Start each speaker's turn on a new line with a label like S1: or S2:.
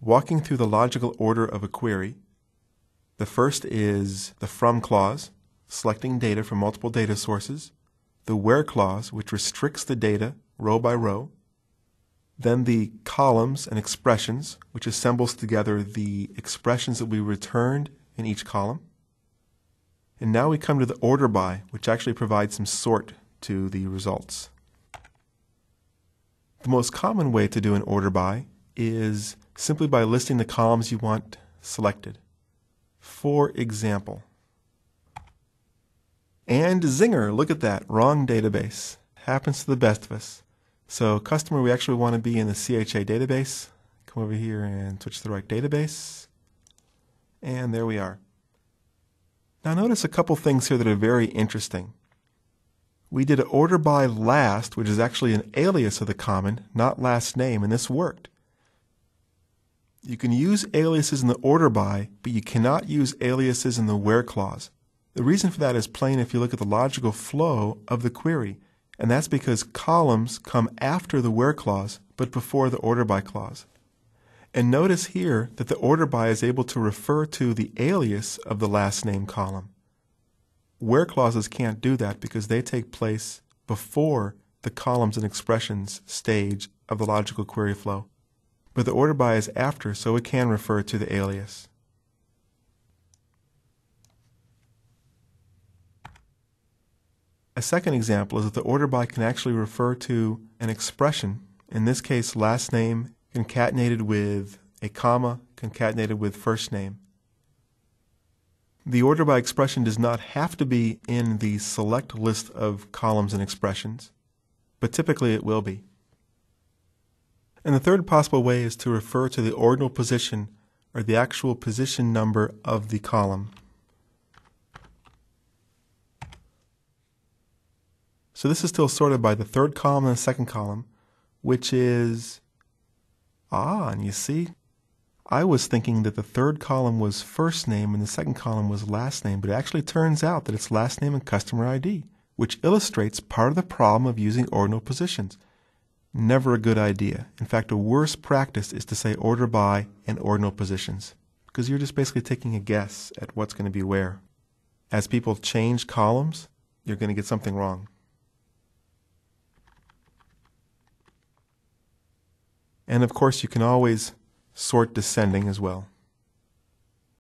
S1: walking through the logical order of a query. The first is the from clause, selecting data from multiple data sources, the where clause, which restricts the data row by row, then the columns and expressions, which assembles together the expressions that we returned in each column. And now we come to the order by, which actually provides some sort to the results. The most common way to do an order by is simply by listing the columns you want selected. For example, and zinger, look at that, wrong database. Happens to the best of us. So customer, we actually want to be in the CHA database. Come over here and switch to the right database. And there we are. Now notice a couple things here that are very interesting. We did an order by last, which is actually an alias of the common, not last name, and this worked. You can use aliases in the order by, but you cannot use aliases in the where clause. The reason for that is plain if you look at the logical flow of the query, and that's because columns come after the where clause, but before the order by clause. And notice here that the order by is able to refer to the alias of the last name column. Where clauses can't do that because they take place before the columns and expressions stage of the logical query flow. But the order by is after, so it can refer to the alias. A second example is that the order by can actually refer to an expression, in this case last name concatenated with a comma concatenated with first name. The order by expression does not have to be in the select list of columns and expressions, but typically it will be. And the third possible way is to refer to the ordinal position or the actual position number of the column. So this is still sorted by the third column and the second column, which is, ah, and you see, I was thinking that the third column was first name and the second column was last name, but it actually turns out that it's last name and customer ID, which illustrates part of the problem of using ordinal positions. Never a good idea. In fact, a worse practice is to say order by and ordinal positions, because you're just basically taking a guess at what's going to be where. As people change columns, you're going to get something wrong. And of course, you can always sort descending as well.